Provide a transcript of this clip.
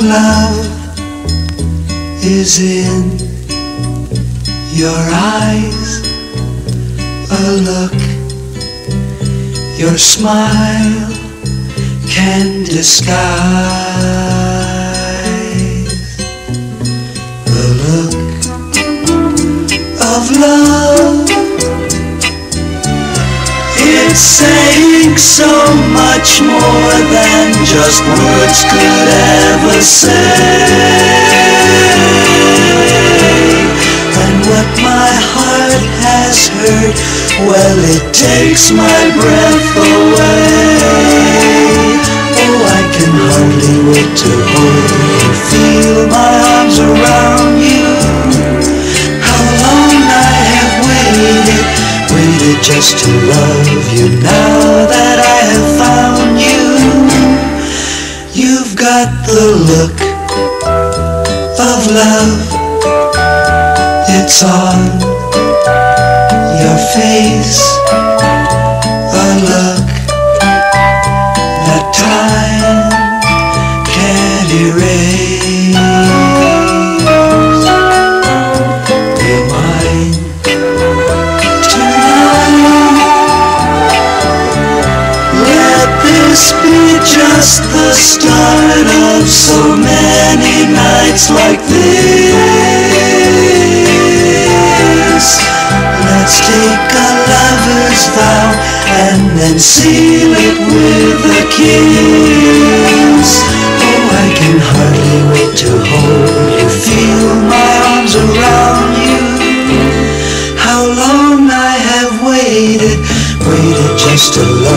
love is in your eyes, a look your smile can disguise. The look of love, it's saying so much more than just words could ever say. And what my heart has heard, well, it takes my breath away. Oh, I can hardly wait to hold you, feel my arms around you. How long I have waited, waited just to love of love. It's on your face, a look that time can't erase. You're mine tonight. Let this be just the start of nights like this. Let's take a lover's vow and then seal it with a kiss. Oh, I can hardly wait to hold you, feel my arms around you. How long I have waited, waited just to love